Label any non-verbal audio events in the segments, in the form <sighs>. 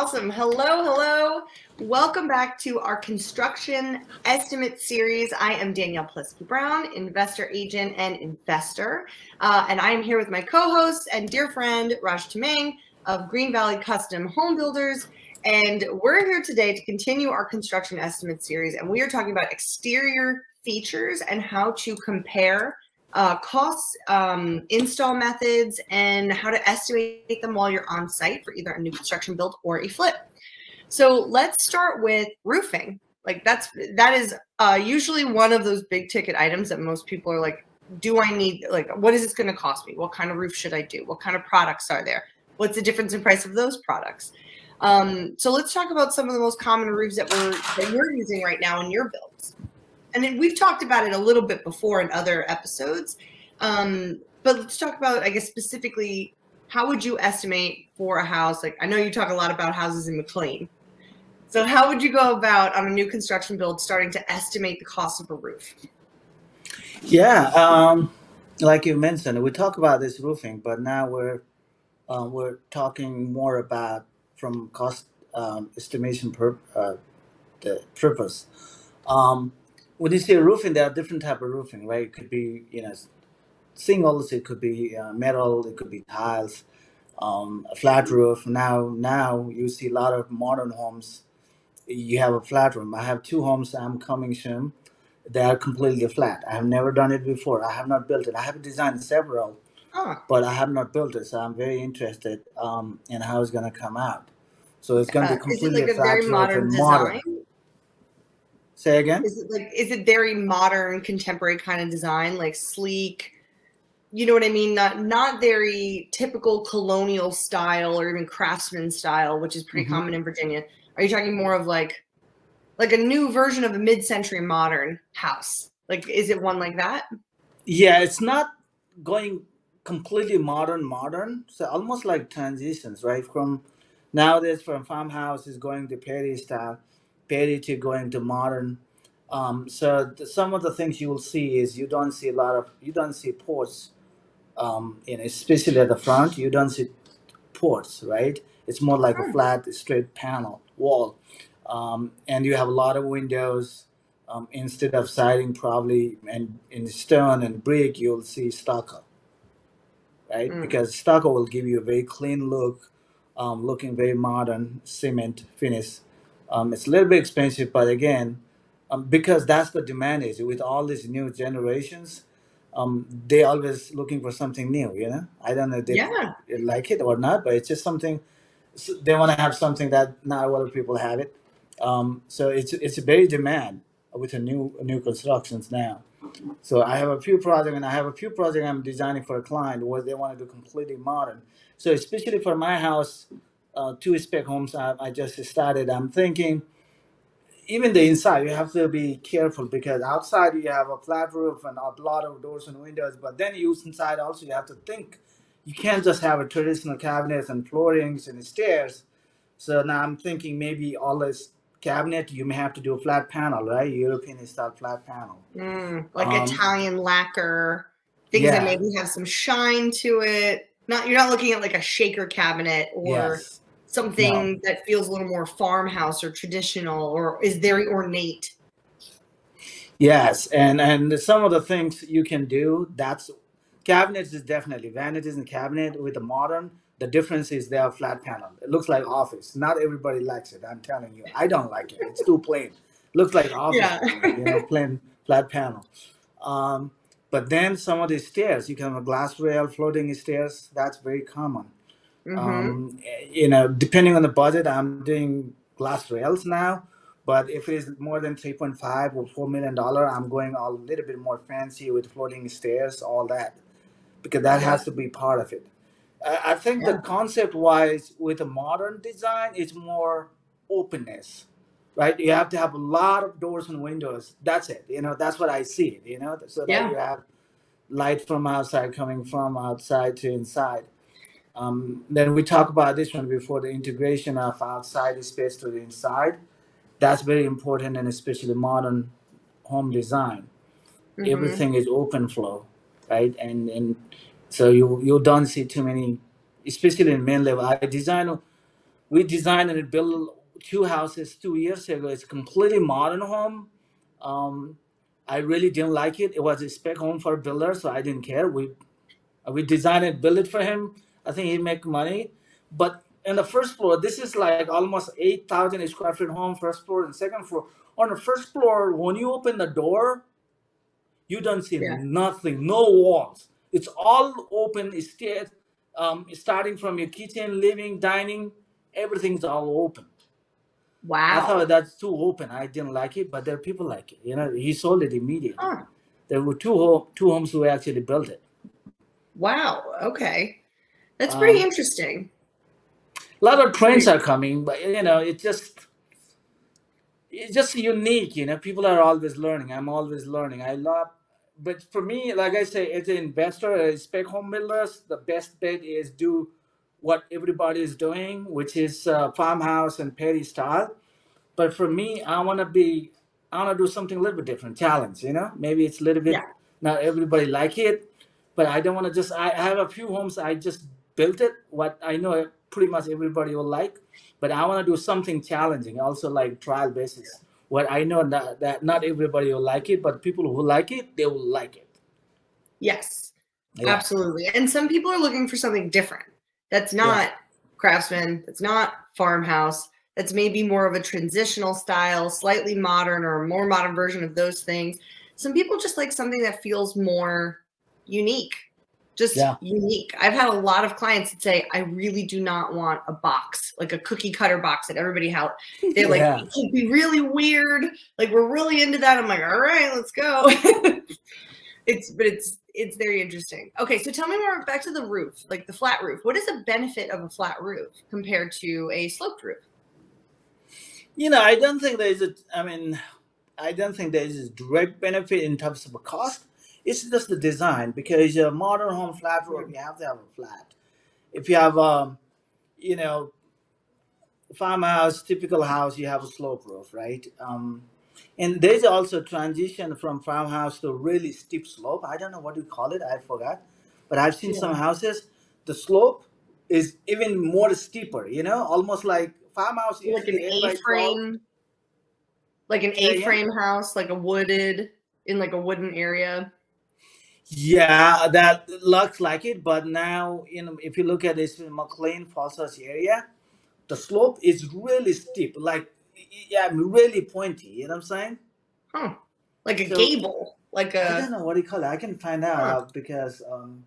Awesome. Hello, hello. Welcome back to our construction estimate series. I am Danielle Palleschi-Browne, investor agent and investor. Uh, and I am here with my co host and dear friend, Raj Tamang of Green Valley Custom Home Builders. And we're here today to continue our construction estimate series. And we are talking about exterior features and how to compare uh, costs, um, install methods, and how to estimate them while you're on site for either a new construction build or a flip. So let's start with roofing. Like that's that is uh, usually one of those big ticket items that most people are like, do I need like what is this going to cost me? What kind of roof should I do? What kind of products are there? What's the difference in price of those products? Um, so let's talk about some of the most common roofs that we're that you're using right now in your builds and then we've talked about it a little bit before in other episodes. Um, but let's talk about, I guess, specifically, how would you estimate for a house? Like, I know you talk a lot about houses in McLean. So, how would you go about on a new construction build starting to estimate the cost of a roof? Yeah, um, like you mentioned, we talk about this roofing, but now we're um, we're talking more about from cost um, estimation per uh, the purpose. Um, when you say roofing, there are different type of roofing, right? It could be you know singles, it could be uh, metal, it could be tiles, um, a flat roof. Now now you see a lot of modern homes. You have a flat roof. I have two homes I'm coming soon. They are completely flat. I have never done it before. I have not built it. I have designed several, but I have not built it. So I'm very interested um, in how it's going to come out. So it's going to be Uh, is it completely like a flat very roof modern and design? Say again. Is it like is it very modern, contemporary kind of design, like sleek? You know what I mean? Not not very typical colonial style or even craftsman style, which is pretty hmm common in Virginia. Are you talking more of like like a new version of a mid-century modern house? Like is it one like that? Yeah, it's not going completely modern, modern. So almost like transitions, right? From nowadays, from farmhouse is going to prairie style, Prairie to going to modern. Um, so the, some of the things you will see is you don't see a lot of you don't see ports, um, you know, especially at the front. You don't see ports, right? It's more like a flat, straight panel wall, um, and you have a lot of windows. Um, instead of siding, probably and in stone and brick, you'll see stucco, right? Mm. Because stucco will give you a very clean look, um, looking very modern, cement finish. Um, it's a little bit expensive, but again, um, because that's the demand is with all these new generations, um, they always looking for something new. You know, I don't know if they Yeah. like it or not, but it's just something s- they want to have something that not a lot of people have it. Um, so it's it's a very demand with the new new constructions now. So I have a few projects, and I have a few projects I'm designing for a client where they want to do completely modern. So especially for my house, uh, two spec homes I, I just started. I'm thinking even the inside you have to be careful because outside you have a flat roof and a lot of doors and windows, but then you inside also you have to think. You can't just have a traditional cabinets and floorings and stairs. So now I'm thinking maybe all this cabinet you may have to do a flat panel, right? European style flat panel. Mm, like Um, Italian lacquer, things that maybe have some shine to it. Not you're not looking at like a shaker cabinet or yes, no. something that feels a little more farmhouse or traditional or is very ornate. Yes, and and some of the things you can do. That's cabinets is definitely vanities and cabinet with the modern. The difference is they are flat panel. It looks like office. Not everybody likes it. I'm telling you, I don't like it. It's too plain. Looks like office Yeah. you know, plain flat panel. Um, but then some of the stairs, you can have a glass rail, floating stairs. That's very common. hmm Um, you know, depending on the budget, I'm doing glass rails now. But if it is more than 3.5 or 4 million dollar, I'm going a little bit more fancy with floating stairs, all that, because that has to be part of it. I, I think the concept wise with a modern design is more openness, right? You have to have a lot of doors and windows. That's it. You know, that's what I see. You know, so that Yeah. you have light from outside coming from outside to inside. Um, then we talk about this one before the integration of outside space to the inside. That's very important, and especially modern home design. hmm Everything is open flow, right? And and so you you don't see too many, especially in main level. I design we design and built two houses two years ago. It's a completely modern home. Um, I really didn't like it. It was a spec home for a builder, so I didn't care. We we designed it, built it for him. I think he make money. But in the first floor, this is like almost eight thousand square feet home, first floor and second floor. On the first floor, when you open the door, you don't see Yeah. nothing, no walls. It's all open. Stairs, um, starting from your kitchen, living, dining, everything's all open. I thought that's too open. I didn't like it, but there are people like it. You know, he sold it immediately. Huh. There were two home, two homes who actually built it. Wow. Okay. That's pretty Um, interesting. A lot of trends are coming, but you know, it's just it's just unique. You know, people are always learning. I'm always learning. I love, but for me, like I say, as an investor, as spec home builders, the best bet is do what everybody is doing, which is uh, farmhouse and prairie style. But for me, I want to be, I want to do something a little bit different, challenge. You know, maybe it's a little bit Yeah. not everybody like it, but I don't want to just. I, I have a few homes I just built it. What I know pretty much everybody will like, but I want to do something challenging, also like trial basis. What I know that, that not everybody will like it, but people who like it, they will like it. Yes. Yeah. Absolutely. And some people are looking for something different. That's not craftsman, that's not farmhouse, that's maybe more of a transitional style, slightly modern or a more modern version of those things. Some people just like something that feels more unique. Just Yeah. unique. I've had a lot of clients that say, I really do not want a box, like a cookie cutter box that everybody has. <laughs> They're like, Yeah. it could be really weird. Like we're really into that. I'm like, all right, let's go. <laughs> it's but it's it's very interesting. Okay, so tell me more back to the roof, like the flat roof. What is the benefit of a flat roof compared to a sloped roof? You know, I don't think there's a. I mean, I don't think there's a direct benefit in terms of a cost. It's just the design because a modern home flat roof, you have to have a flat. If you have, a, you know, farmhouse, typical house, you have a slope roof, right? Um, and there's also transition from farmhouse to really steep slope. I don't know what you call it. I forgot, but I've seen some Yeah. houses. The slope is even more steeper. You know, almost like farmhouse. Like an eight by 12. A-frame, like an Say again? A-frame house, like a wooded in like a wooden area. Yeah, that looks like it, but now you know if you look at this in McLean Falls area, the slope is really steep, like yeah, really pointy. You know what I'm saying? Huh. Like a So- gable, like I a don't know what do you call it. I can find out Huh. because um,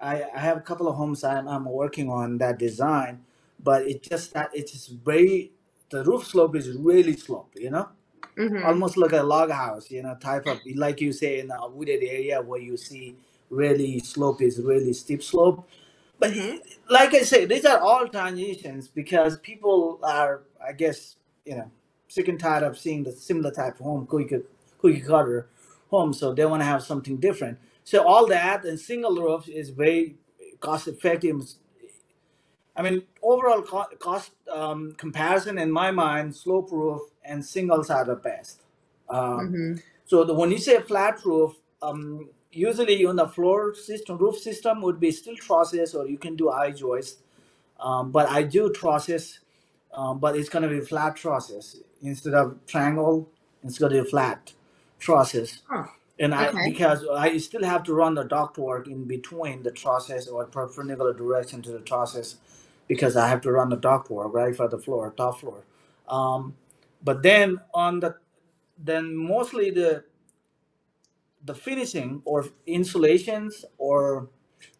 I I have a couple of homes I'm I'm working on that design, but it just that it's just very the roof slope is really sloped. You know. mhm. almost like a log house, you know, type of like you say in a wooded area where you see really slope is really steep slope. But Mhm. like I say, these are all transitions because people are, I guess, you know, sick and tired of seeing the similar type of home, cookie, cookie cutter home, so they want to have something different. So all that and single roof is very cost effective. I mean, overall co- cost um, comparison in my mind, slope roof and singles are the best. Um, Mhm. so the, when you say flat roof, um, usually on the floor system, roof system would be still trusses, or you can do I joist. Um, but I do trusses, um, but it's gonna be flat trusses instead of triangle. It's gonna be flat trusses. And I Okay. because I still have to run the ductwork in between the trusses or perpendicular direction to the trusses because I have to run the ductwork right for the floor, top floor. Um, but then on the then mostly the the finishing or insulations or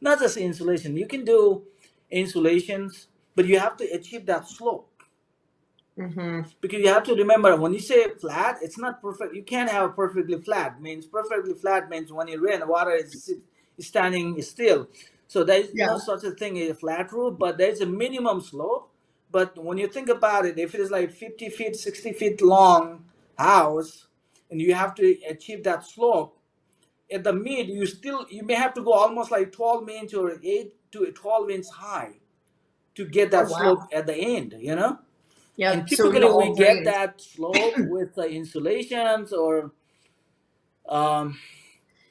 not just insulation you can do insulations but you have to achieve that slope Mhm. because you have to remember when you say flat it's not perfect you can't have perfectly flat means perfectly flat means when you rain water is is standing still so there's Yeah. no such a thing as a flat roof but there's a minimum slope but when you think about it if it is like 50 feet 60 feet long house and you have to achieve that slope at the mid you still you may have to go almost like 12 inch or 8 to 12 inch high to get that Oh, wow. slope at the end you know Yeah. and so typically we get that slope <coughs> with the insulations or um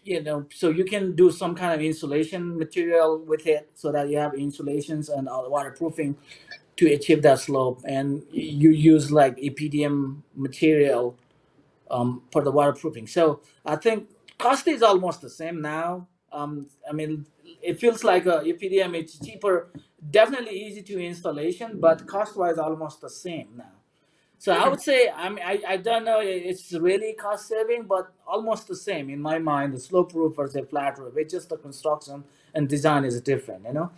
you know so you can do some kind of insulation material with it so that you have insulations and waterproofing to achieve that slope, and you use like EPDM material um, for the waterproofing. So I think cost is almost the same now. Um, I mean, it feels like a EPDM. It's cheaper, definitely easy to installation, but cost wise almost the same now. So I would say I mean I, I don't know it's really cost saving, but almost the same in my mind. The slope roof versus flat roof. It's just the construction and design is different, you know.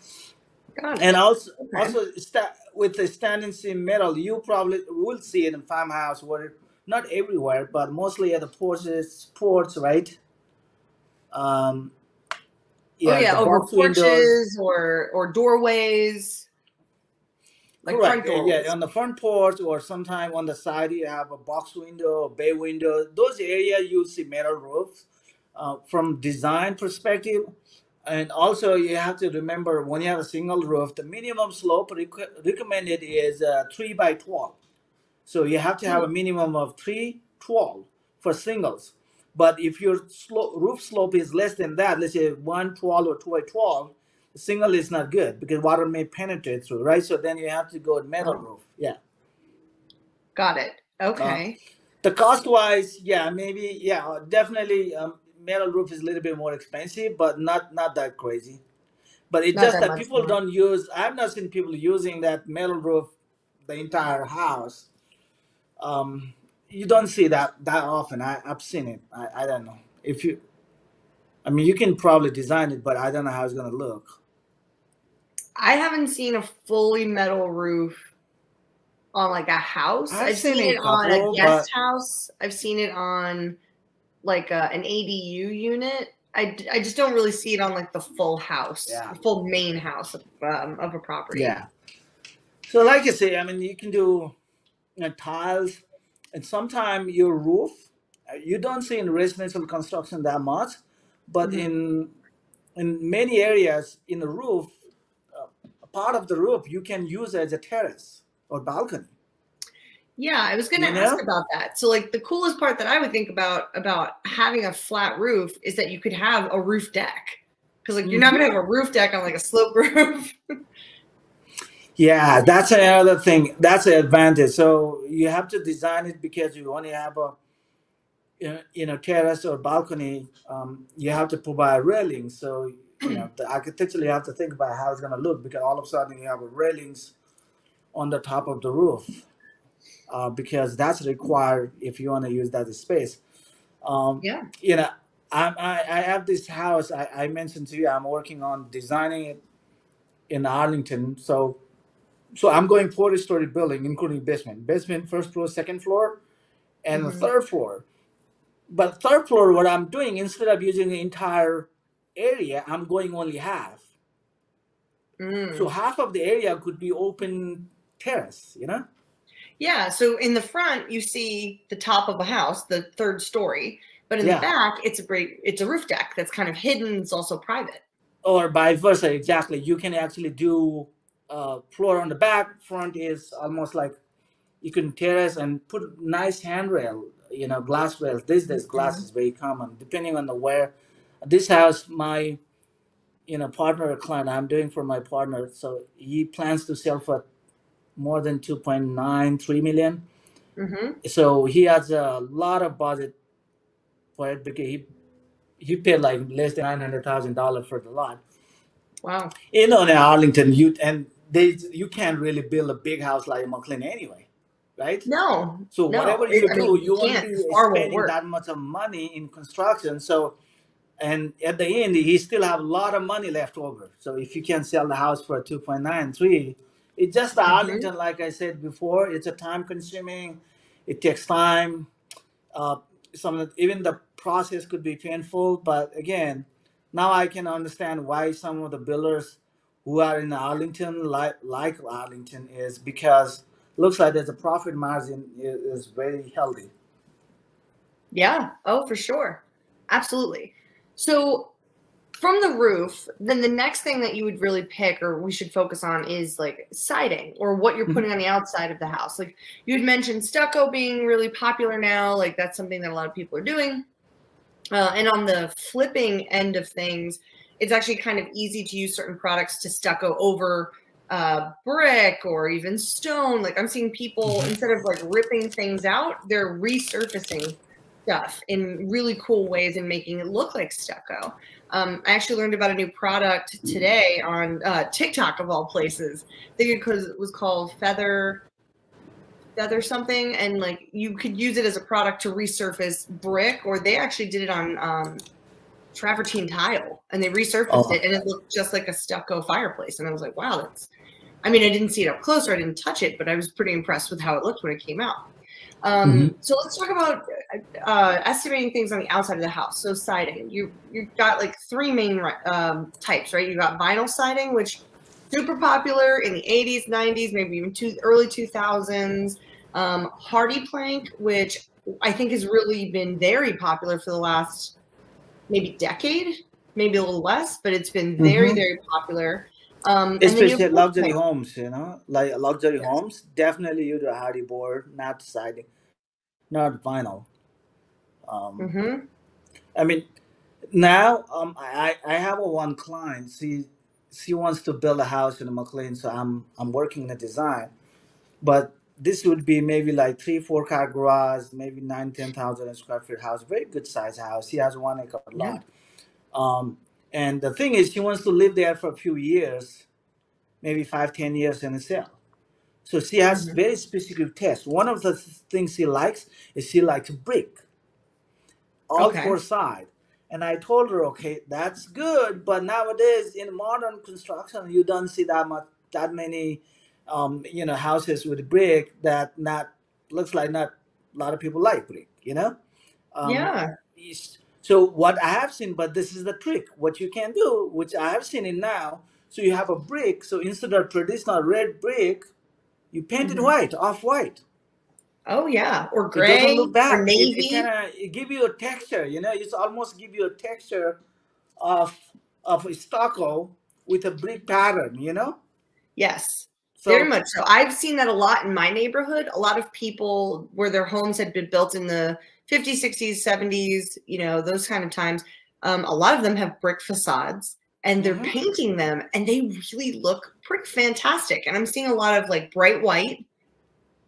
And also Okay. also sta- with the standing seam metal, you probably will see it in farmhouse where not everywhere, but mostly at the porches, ports, right? Um, oh yeah, over box windows. porches or or doorways, like Correct. front yeah. Yeah, on the front porch or sometime on the side you have a box window, bay window. Those areas you see metal roofs. Uh, from design perspective, and also you have to remember when you have a single roof, the minimum slope requ- recommended is uh, three by twelve. So you have to have a minimum of three twelve for singles. But if your slo- roof slope is less than that, let's say one twelve or two by twelve, single is not good because water may penetrate through, right? So then you have to go metal Oh. roof. Yeah. Got it. Okay. The cost wise, yeah, maybe, yeah, definitely. Um, metal roof is a little bit more expensive, but not not that crazy. But it's Not just that that people more. don't use. I've not seen people using that metal roof the entire house. Um, you don't see that that often. I, I've seen it. I, I don't know if you. I mean, you can probably design it, but I don't know how it's gonna look. I haven't seen a fully metal roof on like a house. I've I've, seen seen, it on a guest house. I've seen it on like a, an ADU unit. I, I just don't really see it on like the full house, Yeah. the full main house of, um, of a property. Yeah. So, like I say, I mean, you can do you know, tiles, and sometimes your roof. uh, You don't see in residential construction that much, but Mhm. in in many areas in the roof, uh, part of the roof you can use as a terrace or balcony. Yeah, I was going to You ask know? about that. So like the coolest part that I would think about about having a flat roof is that you could have a roof deck. Cuz like you're not going to have a roof deck on like a slope <laughs> roof. Yeah, that's another thing. That's an advantage. So you have to design it because you only have a you know, you know terrace or balcony. Um, you have to provide railings. So you know the architecturally you have to think about how it's going to look because all of a sudden you have a railings on the top of the roof uh, because that's required if you want to use that space. Um, yeah. you know, I'm, I I have this house. I, I mentioned to you. I'm working on designing it in Arlington. So so I'm going four story building, including basement, basement, first floor, second floor, and the Mhm. third floor. But third floor, what I'm doing instead of using the entire area, I'm going only half. Mm. So half of the area could be open terrace. You know? Yeah, so in the front you see the top of a house, the third story, but in Yeah. the back it's a great it's a roof deck that's kind of hidden, it's also private. Or vice versa. Exactly. You can actually do uh, floor on the back. Front is almost like you can terrace and put nice handrail. You know, glass rails. These days, glass Mhm. is very common. Depending on the where. This house, my you know partner client, I'm doing for my partner. So he plans to sell for more than 2.9, 3 million. Mm-hmm. So he has a lot of budget for it because he he paid like less than nine hundred thousand dollars for the lot. Wow. You know, in Arlington, you and they you can't really build a big house like McLean anyway, right? No. So no, whatever you I do, mean, you won't be The FAR won't spending that much of money in construction. So, and at the end, he still have a lot of money left over. So if you can sell the house for two point nine three, it's just the Mhm. Arlington, like I said before, it's a time consuming. It takes time. Uh, some of the, even the process could be painful, but again, now I can understand why some of the builders who are in Arlington like like Arlington is because looks like there's a profit margin is, is very healthy. Yeah. Oh, for sure. Absolutely. So from the roof, then the next thing that you would really pick or we should focus on is like siding or what you're putting on the outside of the house. Like you had mentioned stucco being really popular now. Like that's something that a lot of people are doing. Uh, and on the flipping end of things, it's actually kind of easy to use certain products to stucco over uh, brick or even stone. Like I'm seeing people Mhm. instead of like ripping things out, they're resurfacing stuff in really cool ways and making it look like stucco. Um, I actually learned about a new product today on uh, TikTok of all places. I think because it was called Feather Feather something, and like you could use it as a product to resurface brick, or they actually did it on um, travertine tile, and they resurfaced Oh. it, and it looked just like a stucco fireplace. And I was like, wow, that's. I mean, I didn't see it up close, or I didn't touch it, but I was pretty impressed with how it looked when it came out. Um, Mm-hmm. So let's talk about uh, estimating things on the outside of the house. So siding, you you've got like three main ri- um, types, right? You got vinyl siding, which super popular in the 80s, 90s, maybe even two, early 2000s. Um, HardiePlank, which I think has really been very popular for the last maybe decade, maybe a little less, but it's been very Mhm. very popular. Um, you Especially luxury homes, you know, like luxury Yes. homes, definitely use a HardieBoard, not siding, not vinyl. Um, Mhm. I mean, now um, I I have a one client. She she wants to build a house in McLean, so I'm I'm working the design. But this would be maybe like three four car garage, maybe nine ten thousand square feet house, very good size house. She has one acre Yeah. lot. Um, and the thing is, she wants to live there for a few years, maybe five ten years, and sell. So she has Mhm. very specific tastes. One of the things she likes is she likes brick all Okay. four side. And I told her, okay, that's good, but nowadays in modern construction, you don't see that much, that many, um, you know, houses with brick that not looks like not a lot of people like brick, you know. Um, Yeah. So what I have seen, but this is the trick. What you can do, which I have seen it now. So you have a brick. So instead of traditional red brick, you paint it Mhm. white, off white. Oh yeah, or It gray look bad. or It, navy. it kind of it give you a texture, you know. It's almost give you a texture of of stucco with a brick pattern, you know. yes, So very much so. I've seen that a lot in my neighborhood. A lot of people where their homes had been built in the 50s, 60s, 70s, you know, those kind of times. Um, a lot of them have brick facades and they're Mhm. painting them and they really look pretty fantastic. And I'm seeing a lot of like bright white,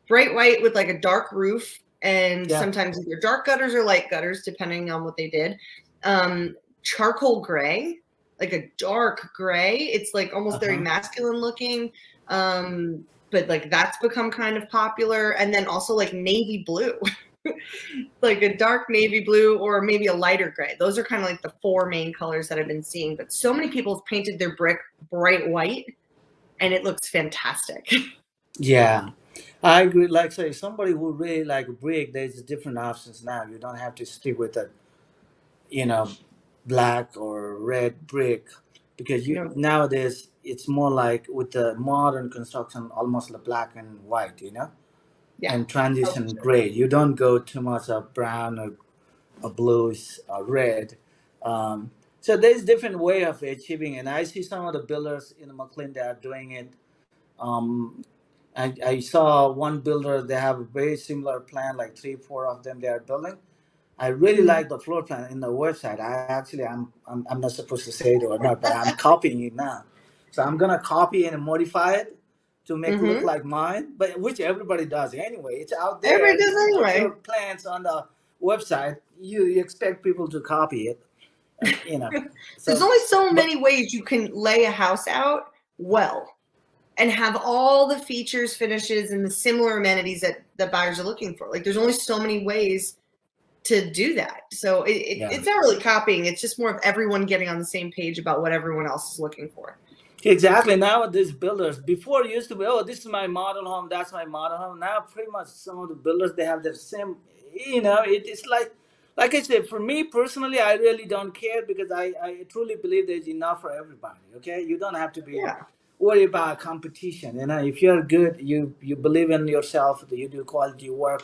bright white with like a dark roof and Yeah. sometimes either dark gutters or light gutters, depending on what they did. Um, charcoal gray, like a dark gray. It's like almost very Uh-huh. masculine looking. Um, but like that's become kind of popular. And then also like navy blue. <laughs> like a dark navy blue or maybe a lighter gray. Those are kind of like the four main colors that I've been seeing. But so many people have painted their brick bright white and it looks fantastic. <laughs> yeah, I agree. Like say somebody who really like brick, there's different options now. You don't have to stick with a, you know, black or red brick because you No. nowadays it's more like with the modern construction, almost like black and white, you know. Yeah. and transition sure. gray. You don't go too much of brown or, or blues or red. Um, so there's different way of achieving, and I see some of the builders in McLean that are doing it. Um, I, I saw one builder they have a very similar plan, like three, four of them they are building. I really Mhm. like the floor plan in the website. I actually I'm, I'm I'm not supposed to say it or not, but I'm <laughs> copying it now. So I'm gonna copy and modify it to make it look Mhm. like mine, but which everybody does anyway. It's out there. Everybody does anyway. plans on the website. You, you expect people to copy it, you know. <laughs> There's So only so but many ways you can lay a house out well and have all the features, finishes, and the similar amenities that that buyers are looking for. Like there's only so many ways to do that. So it, yeah. it's not really copying. It's just more of everyone getting on the same page about what everyone else is looking for. Exactly. Now these builders, before it used to be, oh, this is my model home, that's my model home. Now pretty much some of the builders they have the same. You know, it, it's like, like I said, for me personally, I really don't care because I, I truly believe there's enough for everybody. Okay, you don't have to be Yeah. worried about competition. You know, if you're good, you you believe in yourself, you do quality work.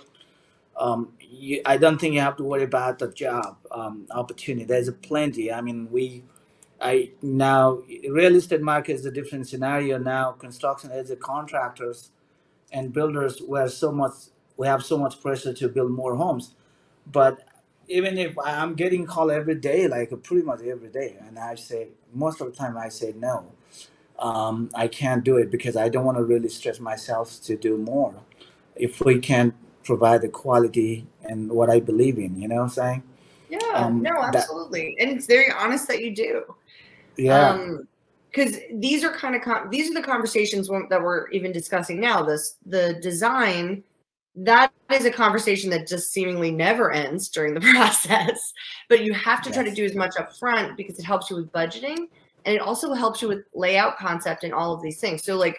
Um, you, I don't think you have to worry about the job um, opportunity. There's plenty. I mean, we I now real estate market is a different scenario now. Construction as a contractors and builders we have so much we have so much pressure to build more homes. But even if I'm getting call every day, like pretty much every day, and I say most of the time I say no. um, I can't do it because I don't want to really stress myself to do more. If we can provide the quality and what I believe in, you know what I'm saying? Yeah, um, no, absolutely. That, and it's very honest that you do. Yeah. Um, because these are kind of these are the conversations that we're even discussing now. This the design that is a conversation that just seemingly never ends during the <laughs> process. But you have to yes. try to do as much up front because it helps you with budgeting and it also helps you with layout concept and all of these things. So like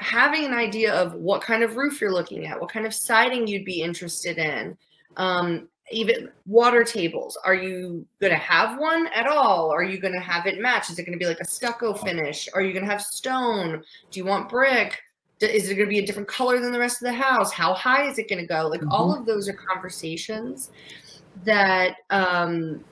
having an idea of what kind of roof you're looking at, what kind of siding you'd be interested in, um, even water tables. Are you going to have one at all? Are you going to have it match? Is it going to be like a stucco finish? Are you going to have stone? Do you want brick? Is it going to be a different color than the rest of the house? How high is it going to go? Like mm-hmm. all of those are conversations that um,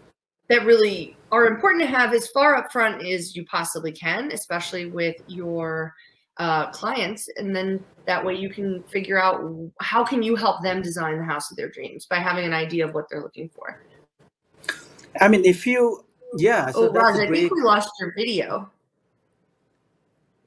that really are important to have as far up front as you possibly can, especially with your uh, clients. And then that way you can figure out how can you help them design the house of their dreams by having an idea of what they're looking for. I mean, if you, yeah. So oh, Raj, I think we lost your video.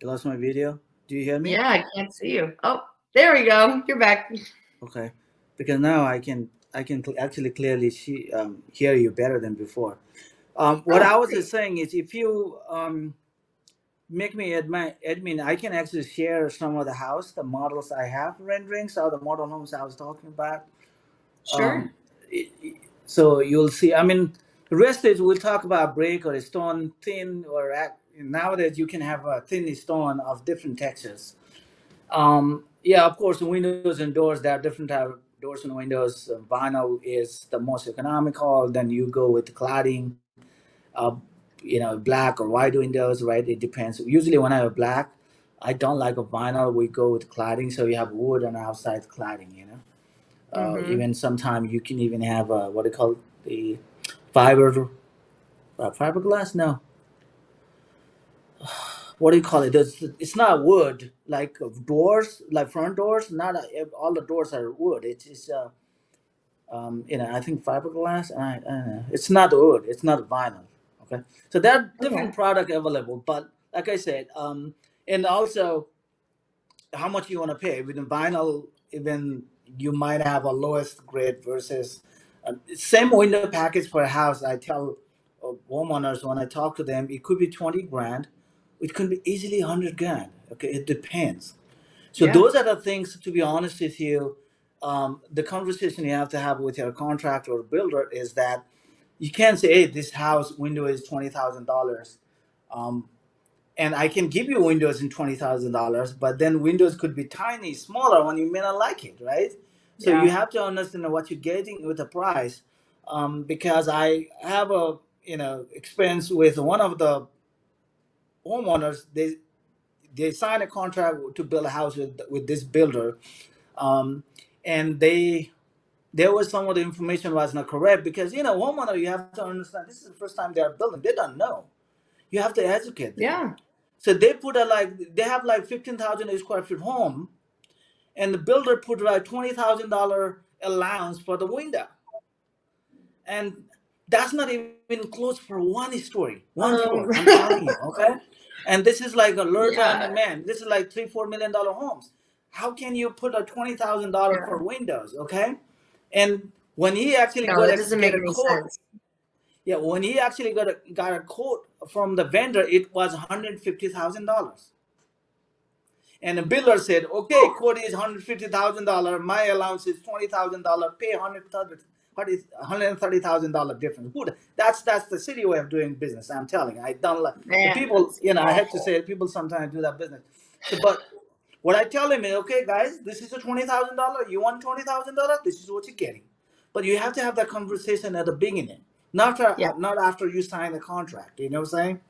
You lost my video? Do you hear me? Yeah, I can't see you. Oh, there we go. You're back. Okay, because now I can I can actually clearly see um, hear you better than before. Um, what oh, I was just saying is, if you um, make me admin, admin, I can actually share some of the house, the models I have renderings, or the model homes I was talking about. Sure. Um, so you'll see. I mean, the rest is we'll talk about brick or stone, thin or nowadays you can have a thin stone of different textures. Um, yeah, of course, windows and doors there are different type of doors and windows. Vinyl is the most economical. Then you go with cladding, uh, you know, black or white windows, right? It depends. Usually, when I have black, I don't like a vinyl. We go with cladding, so you have wood and outside cladding. You know, uh, mm-hmm. even sometimes you can even have a, what do you call it? the fiber uh, fiberglass? No, <sighs> what do you call it? It's, it's not wood like doors, like front doors. Not a, all the doors are wood. It's just, uh, um, you know, I think fiberglass. I, I don't know. It's not wood. It's not vinyl. Okay, so there are different okay. product available, but like I said, um, and also how much you want to pay with the vinyl. Even you might have a lowest grade versus uh, same window package for a house. I tell uh, homeowners when I talk to them, it could be twenty grand it could be easily 100 grand okay it depends so yeah. those are the things to be honest with you um, the conversation you have to have with your contractor or builder is that you can't say hey this house window is $20000 um, and i can give you windows in $20000 but then windows could be tiny smaller when you may not like it right? So yeah. you have to understand what you're getting with the price um, because i have a you know experience with one of the homeowners. They they sign a contract to build a house with with this builder, um, and they there was some of the information was not correct because you know homeowner you have to understand this is the first time they are building they don't know you have to educate them. yeah so they put a like they have like 15,000 square feet home and the builder put like $20,000 allowance for the window and that's not even close for one story. One oh. story. I'm telling you, okay? And this is like a lure yeah. on man. This is like three, four million dollar homes. How can you put a twenty thousand yeah. for windows? Okay, and when he actually no, got, a, doesn't make any quote, sense. Yeah, when he actually got a got a quote from the vendor, it was one hundred fifty thousand dollars. And the builder said, "Okay, quote is one hundred fifty thousand dollar. My allowance is twenty thousand dollar. Pay $130,000 difference. That's that's the city way of doing business. I'm telling you, I don't like people. You know, I have to say people sometimes do that business. But what I tell him is, okay, guys, this is a twenty thousand dollar. You want twenty thousand dollars? This is what you're getting. But you have to have that conversation at the beginning, not after yeah. not after you sign the contract. You know what I'm saying?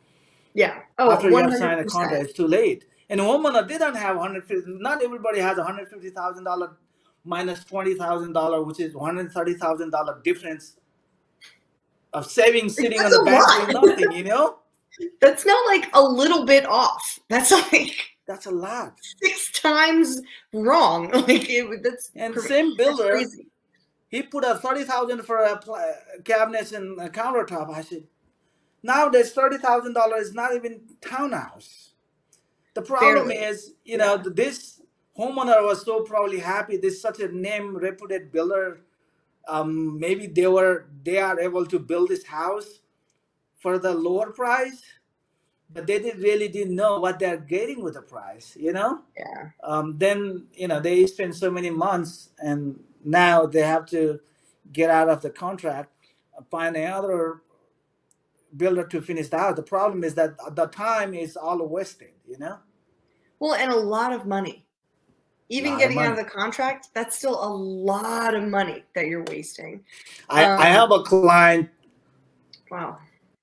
Yeah. Oh, after 100%. you have signed the contract, it's too late. And a woman that didn't have 150, not everybody has a hundred fifty thousand dollar minus twenty thousand dollar, which is one hundred thirty thousand dollar difference of savings sitting That's on the bank nothing. You know. <laughs> That's not like a little bit off. That's <laughs> like that's a lot. Six times wrong. <laughs> Like it, that's and same builder. He put a thirty thousand for a cabinets and a countertop. I said, now there's thirty thousand dollars. is Not even townhouse. The problem Barely. is, you know, Yeah. this homeowner was so probably happy. This such a name reputed builder. Um, maybe they were they are able to build this house for the lower price, but they didn't really didn't know what they're getting with the price. You know. Yeah. Um, then you know they spend so many months, and now they have to get out of the contract, find another builder to finish the house. The problem is that the time is all wasted. You know. Well, and a lot of money. Even Lot of getting out of the contract, that's still a lot of money that you're wasting. I, I Um, have a client Wow.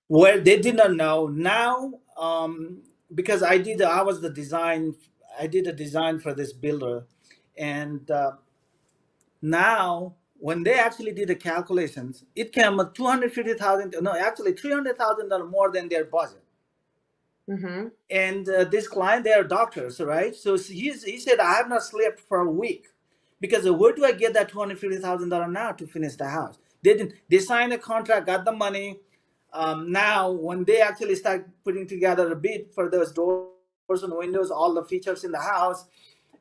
where they did not know now um, because I did I was the design I did a design for this builder. And uh, now when they actually did the calculations it came at 250,000 no actually 300,000 dollars more than their budget. Mm-hmm. and uh, this client they are doctors right? So he's, he said I have not slept for a week. Because where do I get that $250,000 now to finish the house? They didn't they signed a contract got the money um, now when they actually start putting together a bid for those doors and windows all the features in the house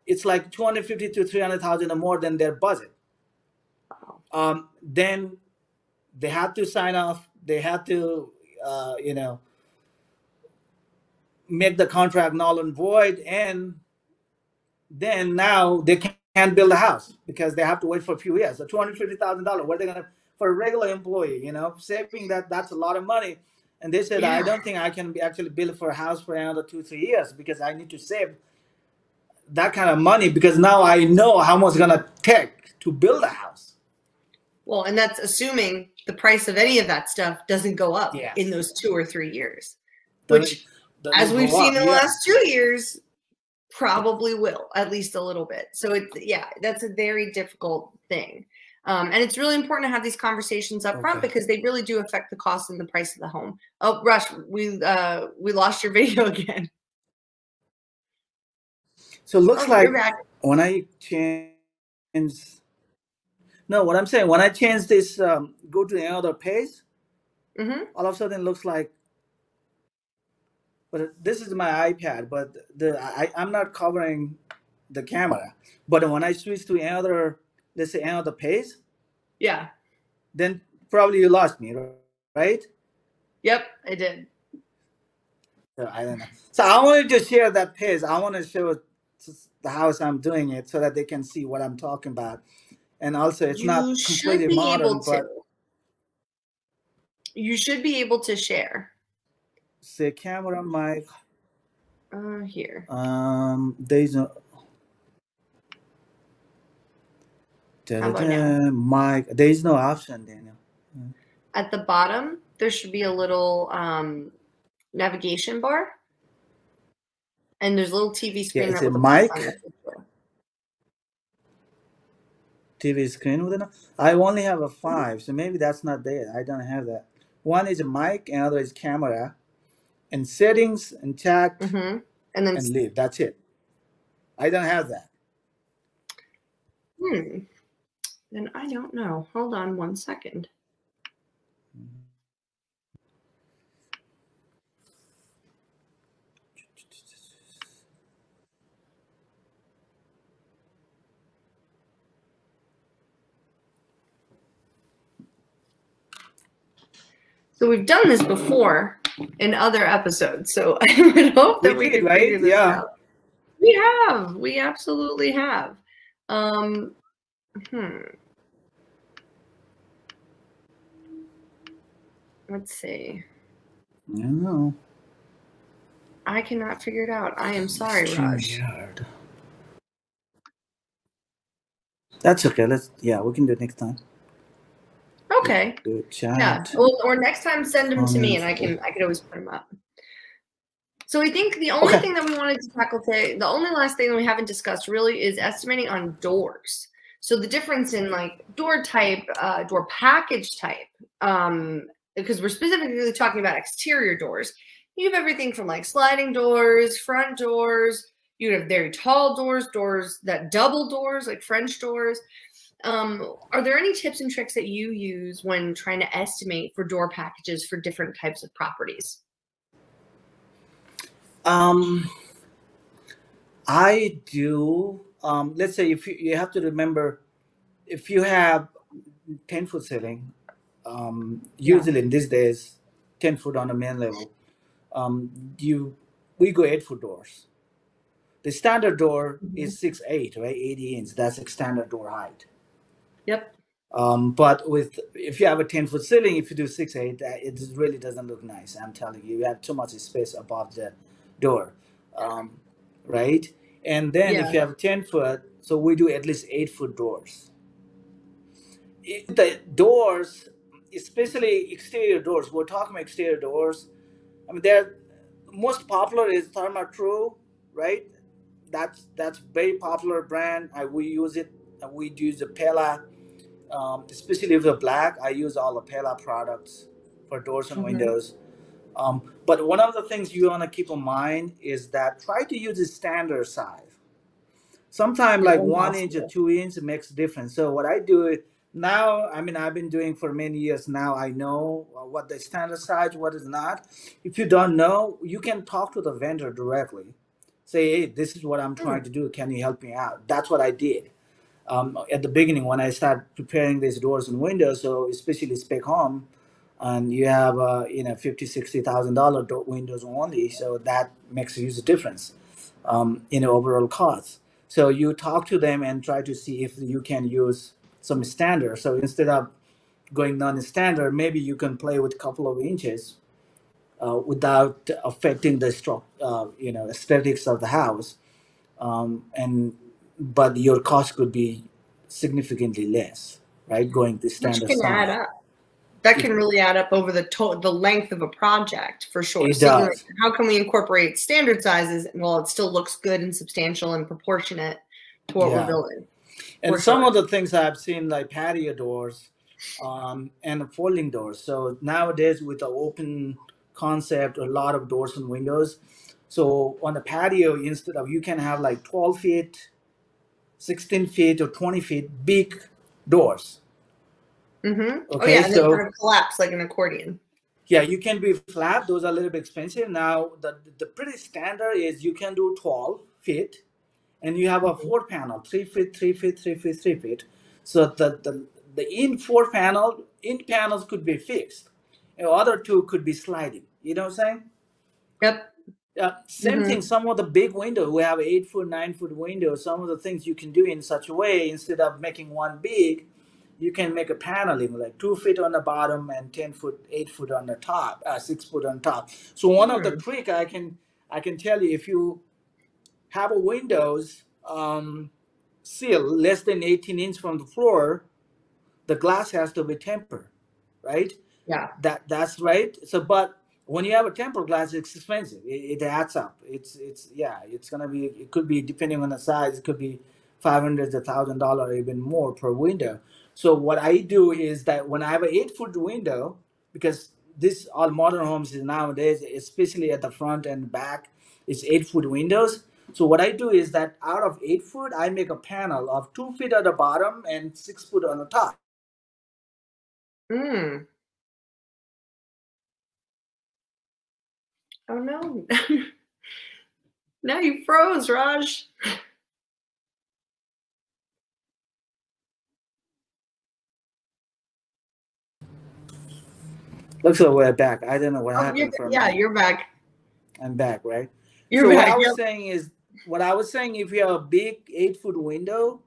it's like 250 to 300000 or more than their budget. Um, then they had to sign off they had to uh, you know make the contract null and void and then now they can't build a house because they have to wait for a few years. So $250000 what are they going to for a regular employee you know saving that that's a lot of money and they said i don't think i can be actually build for a house for another two three years because i need to save that kind of money because now i know how much it's going to take to build a house Well, and that's assuming the price of any of that stuff doesn't go up Yes. in those two or three years, Doesn't- which, doesn't as we've seen up, in the yeah. last two years, probably will at least a little bit. So it's yeah, that's a very difficult thing. Um, and it's really important to have these conversations up front Okay. because they really do affect the cost and the price of the home. Oh, Raj, we uh, we lost your <laughs> video again. so it looks Oh, like when I change, no, what I'm saying, when I change this, um, go to another page, hmm all of a sudden it looks like, but this is my iPad, but the I, I'm not covering the camera. But when I switch to another, let's say another page, Yeah. then probably you lost me, right? Yep, I did. So I don't know. So I wanted to share that page. I want to show the house I'm doing it so that they can see what I'm talking about. And also, it's you not completely modern, but You should be able to share. say camera mic. Uh, here. Um, there's a How about now? mic. There is no option, Daniel. At the bottom, there should be a little um, navigation bar. And there's a little TV screen. Yeah, it's a mic. on the picture. TV screen with it. I only have a five, so maybe that's not there. I don't have that. One is a mic, another is camera, and settings and chat Mhm. And then, and leave. That's it. I don't have that. hmm. Then I don't know. Hold on one second. So we've done this before in other episodes. So <laughs> I would hope that We we, did, right? figure this Yeah. out. We have. We absolutely have. Um, hmm. Let's see. I don't know. I cannot figure it out. I am sorry, Raj. StreamYard. That's okay. Let's yeah, we can do it next time. Okay. Good chat. Yeah. Well, or next time send them to me, and I can I can always put them up. So I think the only Okay. thing that we wanted to tackle today, the only last thing that we haven't discussed really is estimating on doors. So the difference in like door type, uh, door package type, um, because we're specifically talking about exterior doors. You have everything from like sliding doors, front doors. You have very tall doors, doors that double doors, like French doors. Um, are there any tips and tricks that you use when trying to estimate for door packages for different types of properties? Um I do. Um, let's say if you, you have to remember, if you have ten foot ceiling, um, Yeah. usually in these days, ten foot on the main level, um, you we go eight foot doors. The standard door Mhm. is six eight, right? Eighty inch. That's a standard door height. Yep. Um, but with if you have a ten foot ceiling, if you do six eight, that it just really doesn't look nice. I'm telling you, you have too much space above the door, um, right? And then Yeah. if you have ten foot, so we do at least eight foot doors. It- the doors, especially exterior doors, we're talking about exterior doors. I mean, they're most popular is Therma-Tru, right? That's that's very popular brand. I we use it. and We use the Pella, um, especially if they're black. I use all the Pella products for doors and Mhm. windows. Um, but one of the things you want to keep in mind is that try to use a standard size. Sometimes like one inch or two inch makes a difference. So what I do is now, I mean, I've been doing for many years now. I know uh, what the standard size, what is not. If you don't know, you can talk to the vendor directly. Say, hey, this is what I'm trying to do. Can you help me out? That's what I did um, at the beginning when I started preparing these doors and windows. So especially spec home, and you have uh, you know fifty, sixty thousand dollar windows only. So that makes a huge difference um, in overall cost. So you talk to them and try to see if you can use some standard. So instead of going non-standard, maybe you can play with a couple of inches uh, without affecting the stru- uh, you know aesthetics of the house. Um, and but your cost could be significantly less, right? Going to Which standard can add up. That can really add up over the to- the length of a project for sure. It So, does. how can we incorporate standard sizes? Well, it still looks good and substantial and proportionate to what Yeah. we're building. And some sure. of the things I've seen, like patio doors um, and folding doors. So nowadays, with the open concept, a lot of doors and windows. So on the patio, instead of you can have like 12 feet, 16 feet, or 20 feet big doors. Mm-hmm. oh Okay, yeah, and so- they kind of collapse like an accordion. Yeah, you can be flat. Those are a little bit expensive. Now, the, the pretty standard is you can do 12 feet and you have a four panel, three feet, three feet, three feet, three feet. So the, the, the in four panel, in panels could be fixed. The other two could be sliding. You know what I'm saying? Yep. Yeah, same Mhm. thing. Some of the big windows, we have eight foot, nine foot windows. Some of the things you can do in such a way, instead of making one big, you can make a paneling like two feet on the bottom and ten foot, eight foot on the top, uh, six foot on top. So one of the Hmm. trick I can I can tell you if you have a windows um, sill less than eighteen inch from the floor, the glass has to be tempered, right? Yeah. That that's right. So, but when you have a tempered glass, it's expensive. It, it adds up. It's it's yeah. It's gonna be. It could be depending on the size. It could be five hundred to thousand dollar, even more per window. So what I do is that when I have an eight foot window, because this all modern homes is nowadays, especially at the front and back, it's eight foot windows. So what I do is that out of eight foot, I make a panel of two feet at the bottom and six foot on the top. Mm. Oh no. <laughs> now you froze, Raj. Looks like we're back. I don't know what Oh, happened yeah, you're back. I'm back, right? You're so back. what I was Yep. saying is what I was saying if you have a big eight foot window,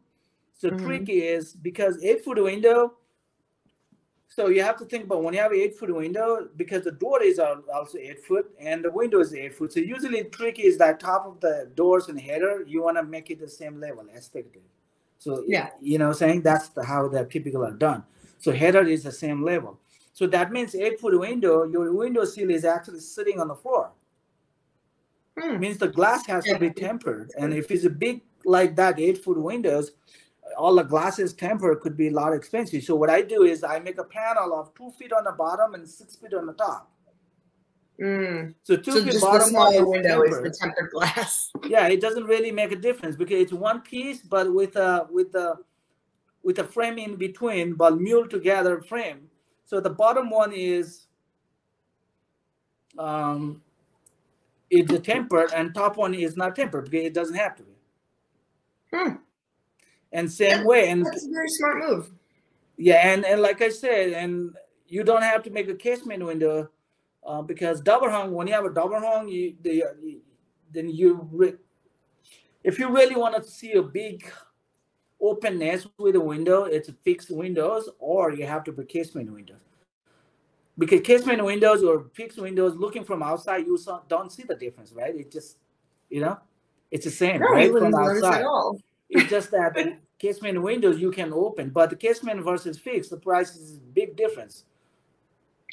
the Mhm. trick is because eight foot window, so you have to think about when you have an eight foot window, because the door is also eight foot and the window is eight foot. So usually trick is that top of the doors and header, you want to make it the same level aesthetically. So Yeah. you know saying that's the, how the typical are done. So header is the same level. So that means eight foot window, your window sill is actually sitting on the floor Hmm. means the glass has to be tempered. And if it's a big like that, eight foot windows, all the glasses tempered could be a lot expensive. So what I do is I make a panel of two feet on the bottom and six feet on the top. Mm. So two So feet the bottom one smaller window is the tempered. tempered glass. <laughs> Yeah, it doesn't really make a difference because it's one piece, but with a with a with a frame in between, but mule together frame. So the bottom one is um is tempered and top one is not tempered because it doesn't have to be. Hmm. And same way, and That's a very smart move. yeah, and and like I said, and you don't have to make a casement window uh, because double hung. When you have a double hung, you, the, you then you if you really want to see a big openness with a window, it's a fixed windows, or you have to put casement windows. Because casement windows or fixed windows, looking from outside, you saw, don't see the difference, right? It just, you know, it's the same, No, right? From outside. It's just that the <laughs> casement windows you can open, but the casement versus fixed, the price is a big difference.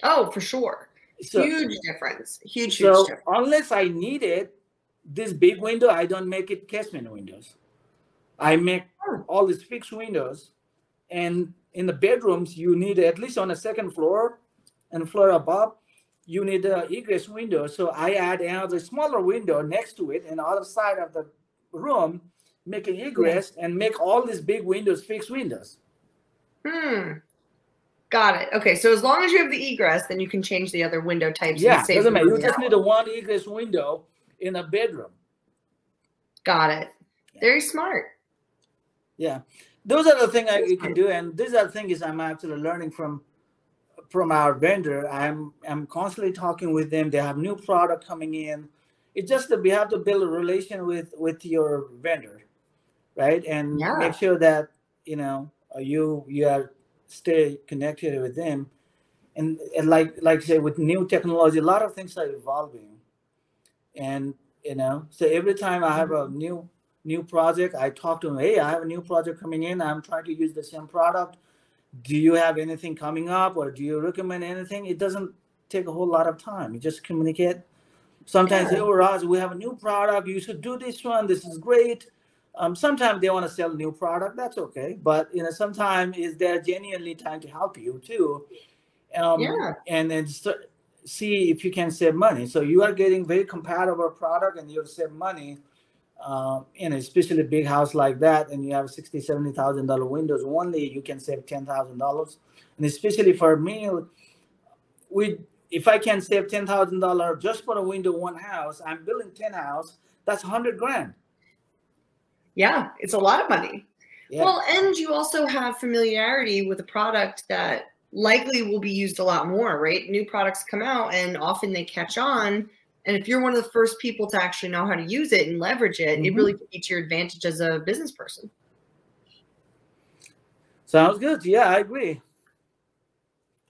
Oh, for sure. So, huge difference. Huge, huge so difference. unless I need it, this big window, I don't make it casement windows. I make Hmm. all these fixed windows, and in the bedrooms, you need at least on the second floor and floor above, you need a egress window. So I add another smaller window next to it, and the other side of the room, make an egress and make all these big windows fixed windows. Hmm. Got it. Okay, so as long as you have the egress, then you can change the other window types. Yeah, doesn't matter. You just need a one egress window in a bedroom. Got it. Very smart. Yeah, those are the things I, you can do, and these are the things I'm actually learning from from our vendor. I'm I'm constantly talking with them. They have new product coming in. It's just that we have to build a relation with with your vendor, right? And Yeah. make sure that you know uh, you you are stay connected with them. And, and like like I say with new technology, a lot of things are evolving, and you know so every time I have a new new project, I talk to them. Hey, I have a new project coming in. I'm trying to use the same product. Do you have anything coming up, or do you recommend anything? It doesn't take a whole lot of time. You just communicate. Sometimes, Yeah. hey, Raj, we have a new product. You should do this one. This is great. Um, sometimes they want to sell a new product. That's okay. But you know, sometimes is they're genuinely trying to help you too. Um, Yeah. And then see if you can save money. So you are getting very compatible product, and you'll save money uh, you know, especially a big house like that, and you have sixty, seventy thousand dollar windows only, you can save ten thousand dollars. And especially for me, we if I can save ten thousand dollar just for a window one house, I'm building ten house. That's hundred grand. Yeah, it's a lot of money. Yeah. Well, and you also have familiarity with a product that likely will be used a lot more, right? New products come out and often they catch on. And if you're one of the first people to actually know how to use it and leverage it, it Mhm. really can be to your advantage as a business person. Sounds good. Yeah, I agree.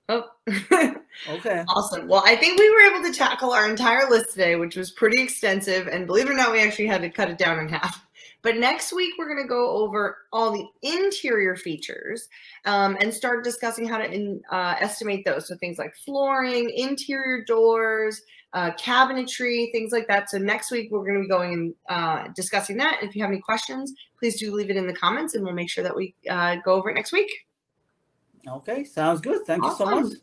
Oh, <laughs> Okay. awesome. Well, I think we were able to tackle our entire list today, which was pretty extensive. And believe it or not, we actually had to cut it down in half. But next week, we're going to go over all the interior features um, and start discussing how to in, uh, estimate those. So things like flooring, interior doors, uh, cabinetry, things like that. So next week, we're going to be going and uh, discussing that. If you have any questions, please do leave it in the comments and we'll make sure that we uh, go over it next week. Okay. Sounds good. Thank you so much.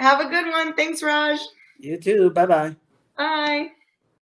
Have a good one. Thanks, Raj. You too. Bye bye. Bye.